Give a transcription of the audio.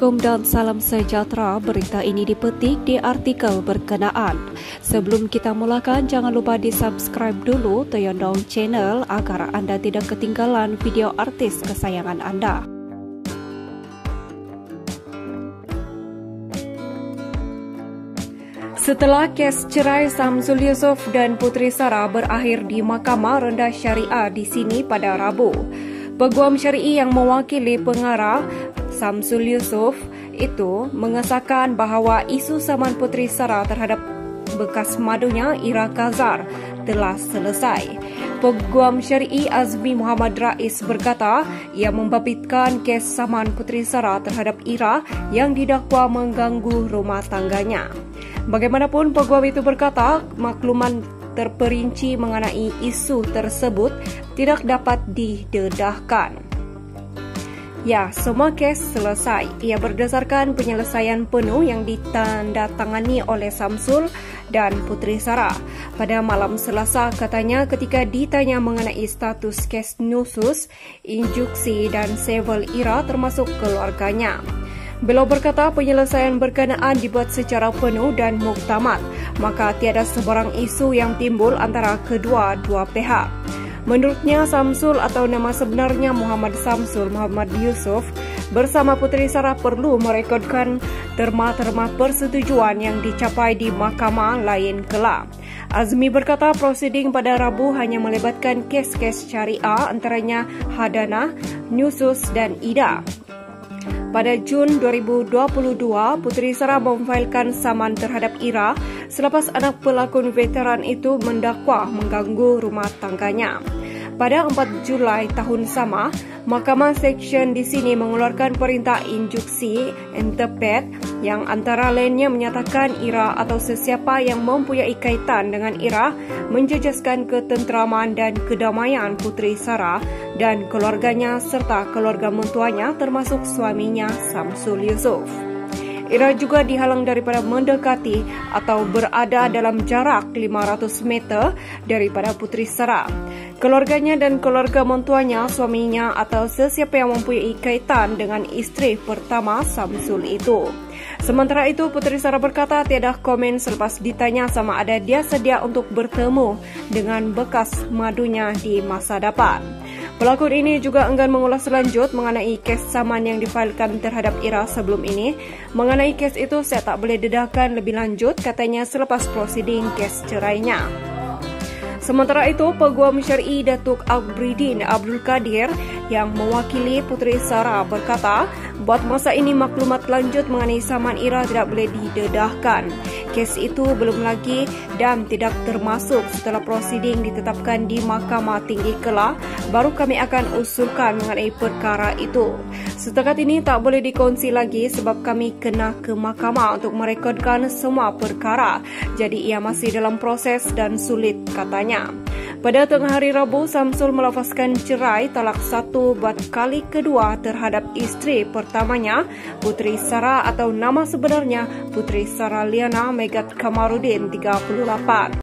dan salam sejahtera. Berita ini dipetik di artikel berkenaan. Sebelum kita mulakan, jangan lupa di subscribe dulu Toyondong Channel agar anda tidak ketinggalan video artis kesayangan anda. Setelah kes cerai Samsul Yusof dan Putri Sarah berakhir di Mahkamah Rendah Syariah di sini pada Rabu, Peguam Syari'i yang mewakili pengarah Samsul Yusof itu mengesahkan bahawa isu saman Putri Sarah terhadap bekas madunya Ira Kazar telah selesai. Peguam Syari'i Azmi Muhammad Rais berkata ia membabitkan kes saman Putri Sarah terhadap Ira yang didakwa mengganggu rumah tangganya. Bagaimanapun peguam itu berkata makluman terperinci mengenai isu tersebut tidak dapat didedahkan. Ya, semua kes selesai. Ia berdasarkan penyelesaian penuh yang ditandatangani oleh Samsul dan Putri Sarah. Pada malam Selasa, katanya ketika ditanya mengenai status kes nusus, injuksi dan sevel Ira termasuk keluarganya. Beliau berkata penyelesaian berkenaan dibuat secara penuh dan muktamad, maka tiada sebarang isu yang timbul antara kedua-dua pihak. Menurutnya Samsul atau nama sebenarnya Muhammad Samsul Muhammad Yusuf bersama Putri Sarah perlu merekodkan terma-terma persetujuan yang dicapai di mahkamah lain kelak. Azmi berkata prosiding pada Rabu hanya melibatkan kes-kes syariah antaranya Hadana, Nusus dan Ida. Pada Jun 2022, Puteri Sarah memfailkan saman terhadap Ira selepas anak pelakon veteran itu mendakwa mengganggu rumah tangganya. Pada 4 Julai tahun sama, Mahkamah Seksyen di sini mengeluarkan perintah injuksi interpret yang antara lainnya menyatakan Ira atau sesiapa yang mempunyai kaitan dengan Ira menjejaskan ketenteraman dan kedamaian Putri Sarah dan keluarganya serta keluarga mentuanya termasuk suaminya Samsul Yusof. Ira juga dihalang daripada mendekati atau berada dalam jarak 500 meter daripada Putri Sarah. Keluarganya dan keluarga mentuanya, suaminya atau sesiapa yang mempunyai kaitan dengan isteri pertama Samsul itu. Sementara itu, Putri Sarah berkata tiada komen selepas ditanya sama ada dia sedia untuk bertemu dengan bekas madunya di masa depan. Pelakon ini juga enggan mengulas lanjut mengenai kes saman yang difailkan terhadap Ira sebelum ini. Mengenai kes itu, saya tak boleh dedahkan lebih lanjut katanya selepas prosiding kes cerainya. Sementara itu, Peguam Syari Datuk Abridin Abdul Kadir yang mewakili Puteri Sarah berkata, buat masa ini maklumat lanjut mengenai saman Ira tidak boleh didedahkan. Kes itu belum lagi dan tidak termasuk setelah prosiding ditetapkan di Mahkamah Tinggi Kelah, baru kami akan usulkan mengenai perkara itu. Setakat ini tak boleh dikongsi lagi sebab kami kena ke mahkamah untuk merekodkan semua perkara. Jadi ia masih dalam proses dan sulit katanya. Pada tengah hari Rabu, Samsul melafazkan cerai talak satu buat kali kedua terhadap isteri pertamanya, Putri Sarah atau nama sebenarnya Putri Sarah Liana Megat Kamarudin 38.